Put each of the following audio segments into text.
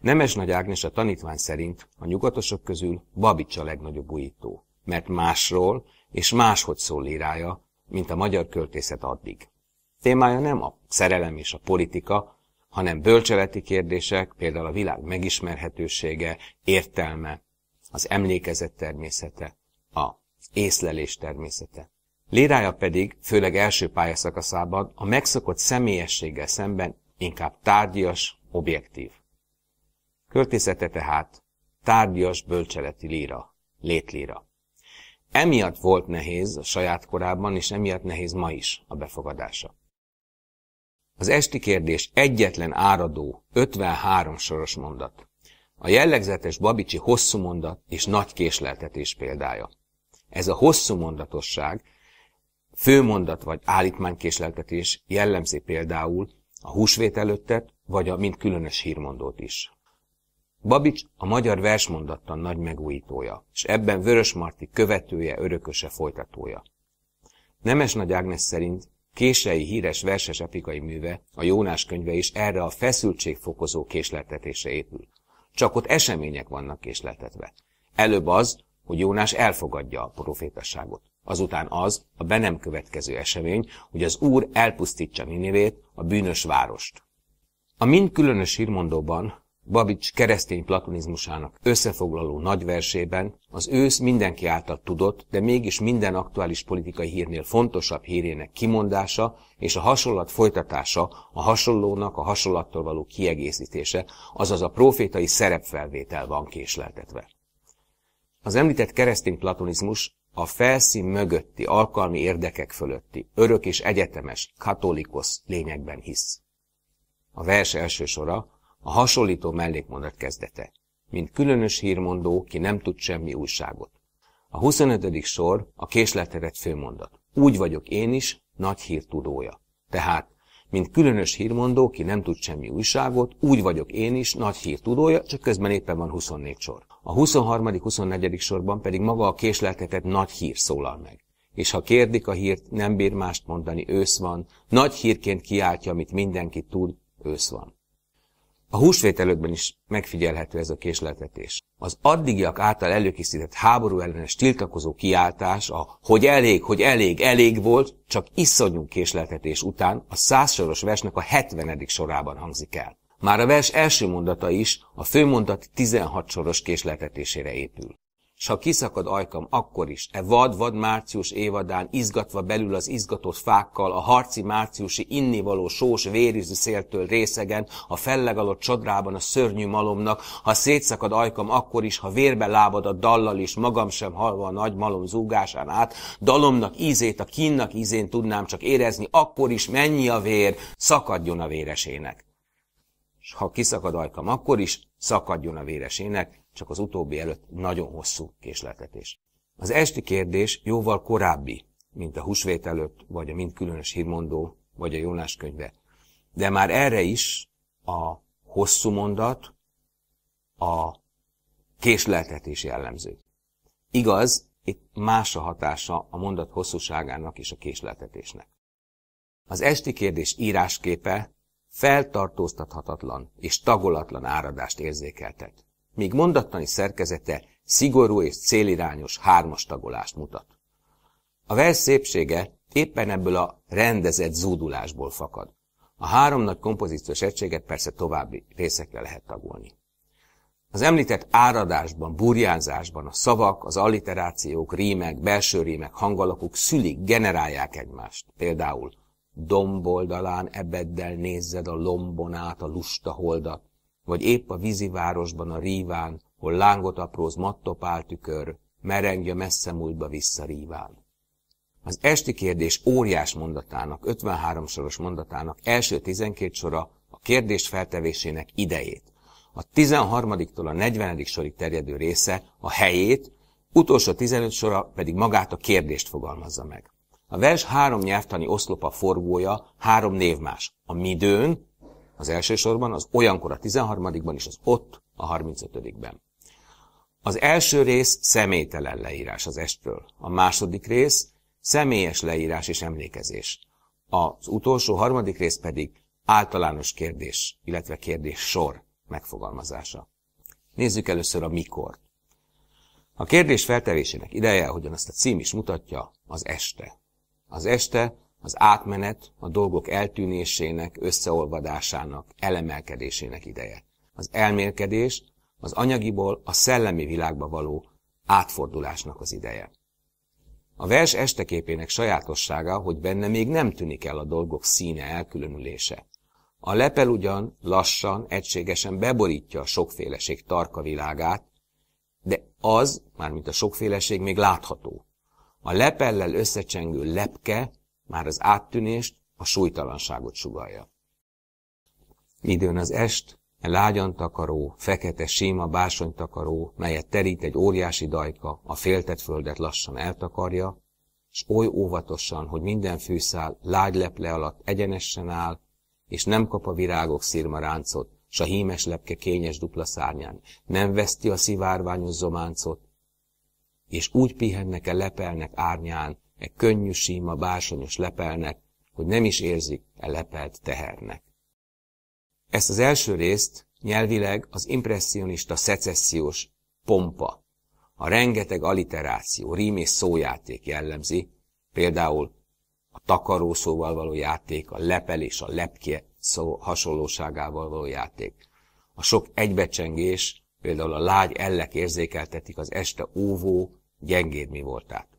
Nemes Nagy Ágnes a tanítvány szerint a nyugatosok közül Babics a legnagyobb újító, mert másról és máshogy szól lírája, mint a magyar költészet addig. Témája nem a szerelem és a politika, hanem bölcseleti kérdések, például a világ megismerhetősége, értelme, az emlékezet természete, a észlelés természete. Lérája pedig, főleg első pályaszakaszában, a megszokott személyességgel szemben inkább tárgyas, objektív. Költészete tehát tárgyas bölcseleti líra, létlíra. Emiatt volt nehéz a saját korában, és emiatt nehéz ma is a befogadása. Az esti kérdés egyetlen áradó, 53 soros mondat. A jellegzetes babicsi hosszú mondat és nagy késleltetés példája. Ez a hosszú mondatosság, főmondat vagy állítmánykésleltetés jellemzi például a húsvét előttet, vagy a mint különös hírmondót is. Babics a magyar versmondattan nagy megújítója, és ebben Vörös Marti követője, örököse, folytatója. Nemes Nagy Ágnes szerint kései híres verses epikai műve, a Jónás könyve is erre a feszültségfokozó késleltetésre épül. Csak ott események vannak késleltetve. Előbb az, hogy Jónás elfogadja a profétasságot. Azután az, a be nem következő esemény, hogy az Úr elpusztítsa Ninivét, a bűnös várost. A mind különös hírmondóban Babics keresztény platonizmusának összefoglaló nagyversében az ősz mindenki által tudott, de mégis minden aktuális politikai hírnél fontosabb hírének kimondása és a hasonlat folytatása, a hasonlónak a hasonlattól való kiegészítése, azaz a profétai szerepfelvétel van késleltetve. Az említett keresztény platonizmus a felszín mögötti alkalmi érdekek fölötti, örök és egyetemes, katolikus lényegben hisz. A vers első sora a hasonlító mellékmondat kezdete, mint különös hírmondó, ki nem tud semmi újságot. A 25. sor a késletetett főmondat. Úgy vagyok én is, nagy hír tudója. Tehát, mint különös hírmondó, ki nem tud semmi újságot, úgy vagyok én is, nagy hír tudója, csak közben éppen van 24 sor. A 23.-24. sorban pedig maga a késleltetett nagy hír szólal meg. És ha kérdik a hírt, nem bír mást mondani, ősz van, nagy hírként kiáltja, amit mindenki tud, ősz van. A húsvét előttben is megfigyelhető ez a késleltetés. Az addigiak által előkészített háború ellenes tiltakozó kiáltás, a hogy elég, hogy elég, elég volt, csak iszonyú késleltetés után a százsoros versnek a 70. sorában hangzik el. Már a vers első mondata is a főmondat 16 soros késleltetésére épül. S ha kiszakad ajkam, akkor is, e vad-vad március évadán, izgatva belül az izgatott fákkal, a harci márciusi innivaló sós vérizű széltől részegen, a fellegalott csodrában a szörnyű malomnak, ha szétszakad ajkam, akkor is, ha vérbe lábad a dallal is, magam sem halva a nagy malom zúgásán át, dalomnak ízét, a kínnak ízén tudnám csak érezni, akkor is mennyi a vér, szakadjon a véresének. S ha kiszakad ajkam, akkor is szakadjon a véresének, csak az utóbbi előtt nagyon hosszú késleltetés. Az esti kérdés jóval korábbi, mint a húsvét előtt, vagy a mind különös hírmondó, vagy a Jónás könyve. De már erre is a hosszú mondat, a késleltetés jellemző. Igaz, itt más a hatása a mondat hosszúságának és a késleltetésnek. Az esti kérdés írásképe feltartóztathatatlan és tagolatlan áradást érzékeltet míg mondattani szerkezete szigorú és célirányos hármas tagolást mutat. A vers szépsége éppen ebből a rendezett zúdulásból fakad. A három nagy kompozíciós egységet persze további részekre lehet tagolni. Az említett áradásban, burjánzásban a szavak, az alliterációk, rímek, belső rímek, hangalakuk szülik, generálják egymást. Például domboldalán ebeddel nézzed a lombon át a lusta holdat, vagy épp a vízivárosban a ríván, hol lángot apróz mattopál tükör, merengje messze múltba vissza ríván. Az esti kérdés óriás mondatának, 53 soros mondatának első 12 sora a kérdés feltevésének idejét. A 13-tól a 40. sorig terjedő része a helyét, utolsó 15 sora pedig magát a kérdést fogalmazza meg. A vers három nyelvtani oszlopa forgója három névmás. A midőn, az első sorban, az olyankor a 13-ban és az ott a 35-ben. Az első rész személytelen leírás az estről. A második rész személyes leírás és emlékezés. Az utolsó harmadik rész pedig általános kérdés, illetve kérdés sor. megfogalmazása. Nézzük először a mikort. A kérdés feltevésének ideje, ahogyan azt a cím is mutatja, az este. Az este az átmenet, a dolgok eltűnésének, összeolvadásának, elemelkedésének ideje. Az elmélkedés az anyagiból a szellemi világba való átfordulásnak az ideje. A vers esteképének sajátossága, hogy benne még nem tűnik el a dolgok színe elkülönülése. A lepel ugyan lassan, egységesen beborítja a sokféleség tarka világát, de az, mármint a sokféleség még látható. A lepellel összecsengő lepke már az áttűnést, a súlytalanságot sugalja. Időn az est, lágyan takaró, fekete síma básonytakaró, melyet terít egy óriási dajka, a féltett földet lassan eltakarja, s oly óvatosan, hogy minden fűszál lágy leple alatt egyenesen áll, és nem kap a virágok szirma ráncot, s a hímes lepke kényes dupla szárnyán, nem veszti a szivárványos zománcot, és úgy pihennek-e lepelnek árnyán, e könnyű síma bársonyos lepelnek, hogy nem is érzik e lepelt tehernek. Ezt az első részt nyelvileg az impressionista szecessziós pompa, a rengeteg aliteráció, rím és szójáték jellemzi, például a takaró szóval való játék, a lepel és a lepke szó hasonlóságával való játék. A sok egybecsengés, például a lágy ellek érzékeltetik az este óvó, gyengéd mi voltát.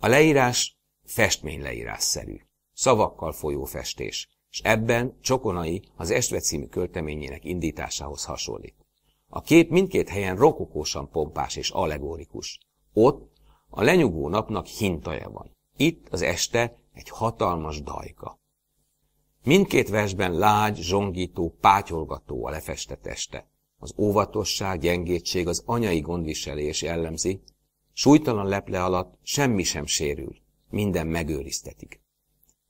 A leírás festmény leírásszerű, szavakkal folyó festés, és ebben Csokonai az Estve című költeményének indításához hasonlít. A kép mindkét helyen rokokósan pompás és allegorikus. Ott a lenyugvó napnak hintaja van. Itt az este egy hatalmas dajka. Mindkét versben lágy, zsongító, pátyolgató a lefestett este. Az óvatosság, gyengétség, az anyai gondviselés jellemzi, súlytalan leple alatt semmi sem sérül, minden megőriztetik.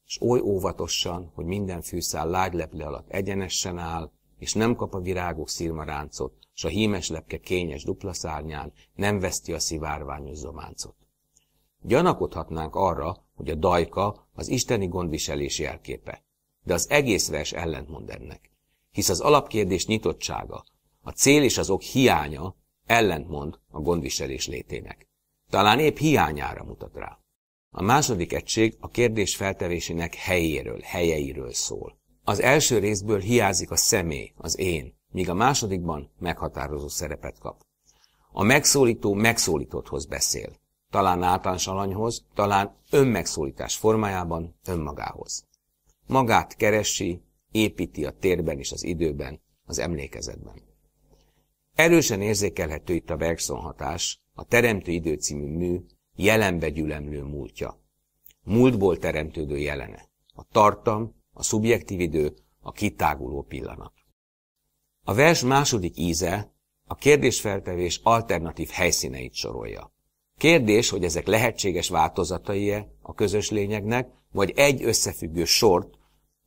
És oly óvatosan, hogy minden fűszál lágy leple alatt egyenesen áll, és nem kap a virágok szirmaráncot, s a hímes lepke kényes dupla szárnyán nem veszti a szivárványos zománcot. Gyanakodhatnánk arra, hogy a dajka az isteni gondviselés jelképe, de az egész vers ellentmond ennek, hisz az alapkérdés nyitottsága, a cél és az ok hiánya ellentmond a gondviselés létének. Talán épp hiányára mutat rá. A második egység a kérdés feltevésének helyéről, helyeiről szól. Az első részből hiázik a személy, az én, míg a másodikban meghatározó szerepet kap. A megszólító megszólítotthoz beszél, talán általános alanyhoz, talán önmegszólítás formájában önmagához. Magát keresi, építi a térben és az időben, az emlékezetben. Erősen érzékelhető itt a Bergson hatás, a Teremtő idő című mű jelenbe gyülemlő múltja. Múltból teremtődő jelene. A tartam, a szubjektív idő, a kitáguló pillanat. A vers második íze a kérdésfeltevés alternatív helyszíneit sorolja. Kérdés, hogy ezek lehetséges változatai-e a közös lényegnek, vagy egy összefüggő sort,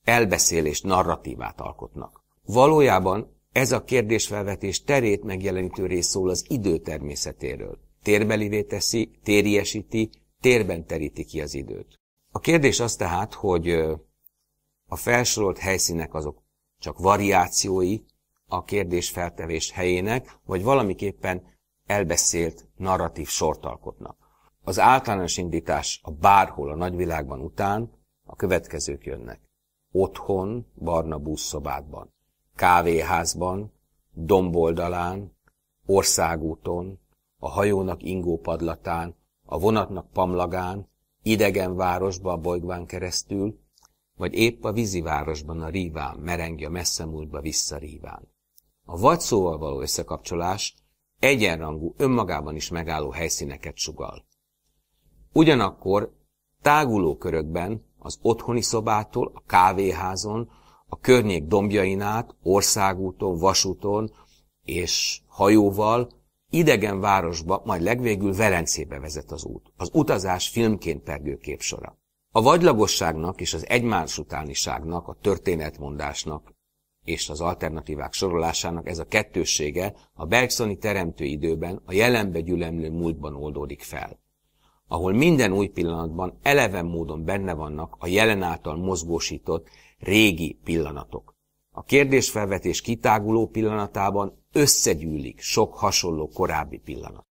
elbeszélést, narratívát alkotnak. Valójában ez a kérdésfelvetés terét megjelenítő rész szól az idő természetéről. Térbelivé teszi, tériesíti, térben teríti ki az időt. A kérdés az tehát, hogy a felsorolt helyszínek azok csak variációi a kérdésfeltevés helyének, vagy valamiképpen elbeszélt narratív sort alkotnak. Az általános indítás a bárhol a nagyvilágban után a következők jönnek. Otthon, barna buszszobádban kávéházban, domboldalán, országúton, a hajónak ingópadlatán, a vonatnak pamlagán, idegen városba a bolygván keresztül, vagy épp a vízivárosban a ríván, merengje messze múltba visszaríván. A vagy szóval való összekapcsolás egyenrangú, önmagában is megálló helyszíneket sugal. Ugyanakkor táguló körökben az otthoni szobától, a kávéházon, a környék dombjain át, országúton, vasúton és hajóval idegen városba, majd legvégül Velencébe vezet az út. Az utazás filmként pergő képsora. A vagylagosságnak és az egymás utániságnak, a történetmondásnak és az alternatívák sorolásának ez a kettőssége a Bergsoni teremtő időben a jelenbe gyülemlő múltban oldódik fel, ahol minden új pillanatban eleven módon benne vannak a jelen által mozgósított régi pillanatok. A kérdésfelvetés kitáguló pillanatában összegyűlik sok hasonló korábbi pillanat.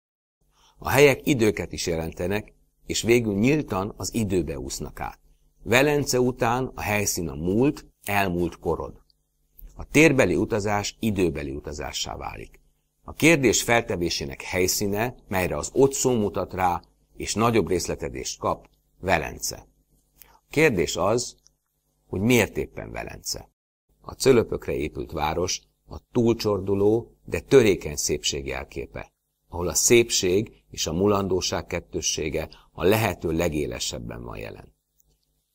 A helyek időket is jelentenek, és végül nyíltan az időbe úsznak át. Velence után a helyszín a múlt, elmúlt korod. A térbeli utazás időbeli utazássá válik. A kérdés feltevésének helyszíne, melyre az ott szó mutat rá, és nagyobb részletedést kap, Velence. A kérdés az, hogy miért éppen Velence. A cölöpökre épült város a túlcsorduló, de törékeny szépség jelképe, ahol a szépség és a mulandóság kettőssége a lehető legélesebben van jelen.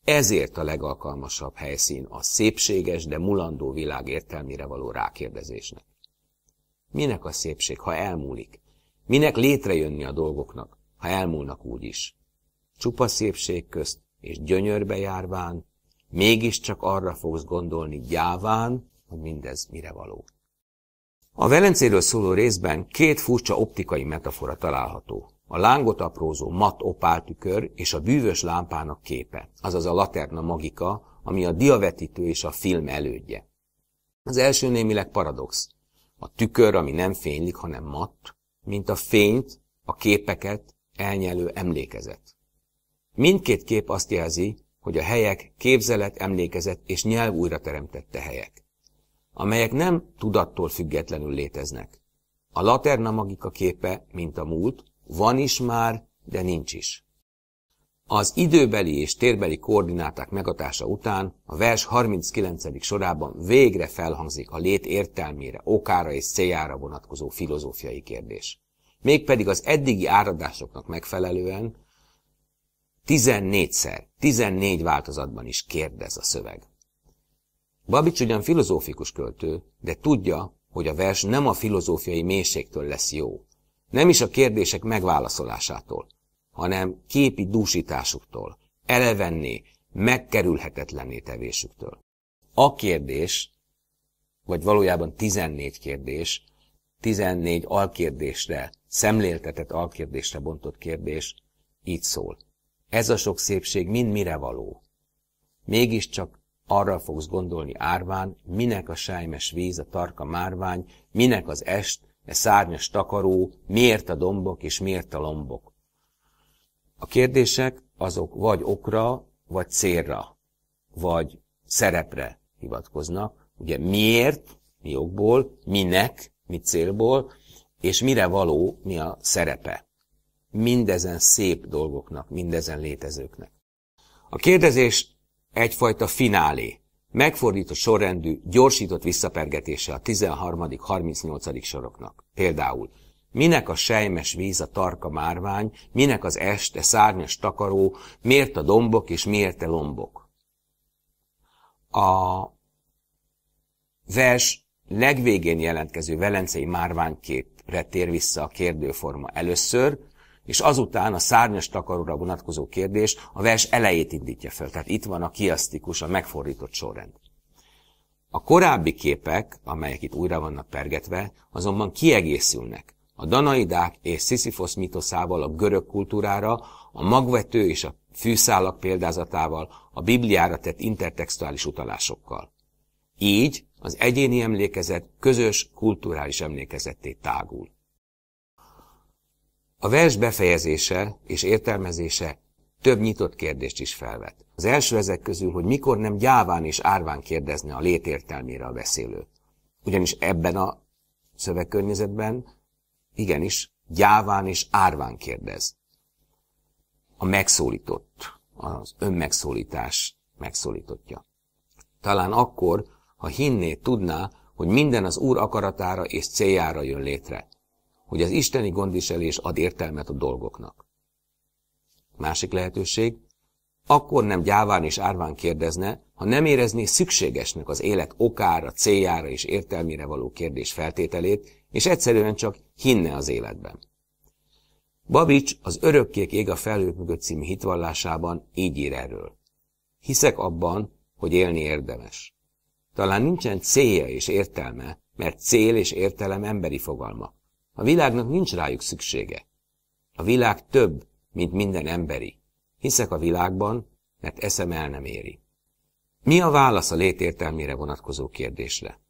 Ezért a legalkalmasabb helyszín a szépséges, de mulandó világ értelmére való rákérdezésnek. Minek a szépség, ha elmúlik? Minek létrejönni a dolgoknak, ha elmúlnak úgy is? Csupa szépség közt és gyönyörbe járván, mégiscsak arra fogsz gondolni gyáván, hogy mindez mire való. A Velencéről szóló részben két furcsa optikai metafora található. A lángot aprózó mat opáltükör és a bűvös lámpának képe, azaz a laterna magika, ami a diavetítő és a film elődje. Az első némileg paradox. A tükör, ami nem fénylik, hanem matt, mint a fényt, a képeket elnyelő emlékezet. Mindkét kép azt jelzi, hogy a helyek képzelet, emlékezet és nyelv újra teremtette helyek, amelyek nem tudattól függetlenül léteznek. A laterna magika képe, mint a múlt, van is már, de nincs is. Az időbeli és térbeli koordináták megadása után a vers 39. sorában végre felhangzik a lét értelmére, okára és céljára vonatkozó filozófiai kérdés. Mégpedig az eddigi áradásoknak megfelelően 14-szer, 14 változatban is kérdez a szöveg. Babics ugyan filozófikus költő, de tudja, hogy a vers nem a filozófiai mélységtől lesz jó, nem is a kérdések megválaszolásától, hanem képi dúsításuktól, elevenné, megkerülhetetlenné tevésüktől. A kérdés, vagy valójában 14 kérdés, 14 alkérdésre, szemléltetett alkérdésre bontott kérdés így szól. Ez a sok szépség mind mire való? Mégiscsak arra fogsz gondolni árván, minek a sejmes víz, a tarka márvány, minek az est, e szárnyas takaró, miért a dombok és miért a lombok. A kérdések azok vagy okra, vagy célra, vagy szerepre hivatkoznak. Ugye miért, mi okból, minek, mi célból, és mire való, mi a szerepe. Mindezen szép dolgoknak, mindezen létezőknek. A kérdezés egyfajta finálé, megfordított sorrendű, gyorsított visszapergetése a 13.-38. soroknak. Például, minek a sejmes víz a tarka márvány, minek az este szárnyas takaró, miért a dombok és miért a lombok. A vers legvégén jelentkező velencei márványképre tér vissza a kérdőforma először, és azután a szárnyas takaróra vonatkozó kérdés a vers elejét indítja fel. Tehát itt van a kiasztikus, a megfordított sorrend. A korábbi képek, amelyek itt újra vannak pergetve, azonban kiegészülnek. A Danaidák és Sisyphos mitoszával a görög kultúrára, a magvető és a fűszálak példázatával, a Bibliára tett intertextuális utalásokkal. Így az egyéni emlékezet közös kulturális emlékezetté tágul. A vers befejezése és értelmezése több nyitott kérdést is felvet. Az első ezek közül, hogy mikor nem gyáván és árván kérdezne a létértelmére a beszélő. Ugyanis ebben a szövegkörnyezetben igenis gyáván és árván kérdez. A megszólított, az önmegszólítás megszólítottja. Talán akkor, ha hinné, tudná, hogy minden az Úr akaratára és céljára jön létre, hogy az isteni gondviselés ad értelmet a dolgoknak. Másik lehetőség, akkor nem gyáván és árván kérdezne, ha nem érezné szükségesnek az élet okára, céljára és értelmére való kérdés feltételét, és egyszerűen csak hinne az életben. Babics az Örökkék ég a felhők mögött című hitvallásában így ír erről. Hiszek abban, hogy élni érdemes. Talán nincsen célja és értelme, mert cél és értelem emberi fogalma. A világnak nincs rájuk szüksége. A világ több, mint minden emberi. Hiszek a világban, mert eszem el nem éri. Mi a válasz a létértelmére vonatkozó kérdésre?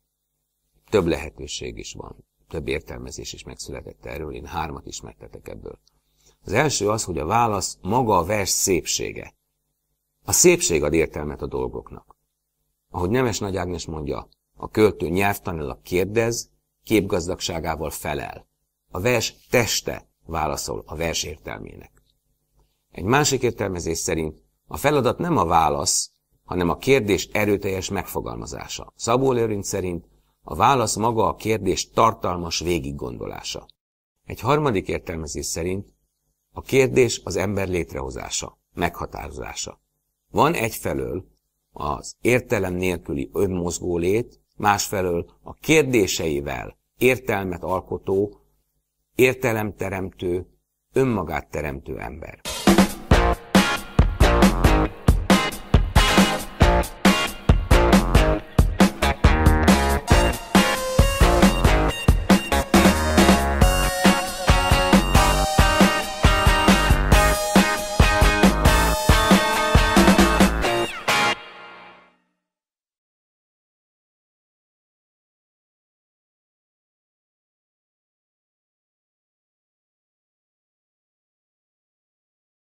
Több lehetőség is van, több értelmezés is megszületett erről, én hármat ismertetek ebből. Az első az, hogy a válasz maga a vers szépsége. A szépség ad értelmet a dolgoknak. Ahogy Nemes Nagy Ágnes mondja, a költő nyelvtanilag kérdez, képgazdagságával felel. A vers teste válaszol a vers értelmének. Egy másik értelmezés szerint a feladat nem a válasz, hanem a kérdés erőteljes megfogalmazása. Szabó Lőrinc szerint a válasz maga a kérdés tartalmas végiggondolása. Egy harmadik értelmezés szerint a kérdés az ember létrehozása, meghatározása. Van egyfelől az értelem nélküli önmozgó lét, másfelől a kérdéseivel értelmet alkotó, értelemteremtő, önmagát teremtő ember.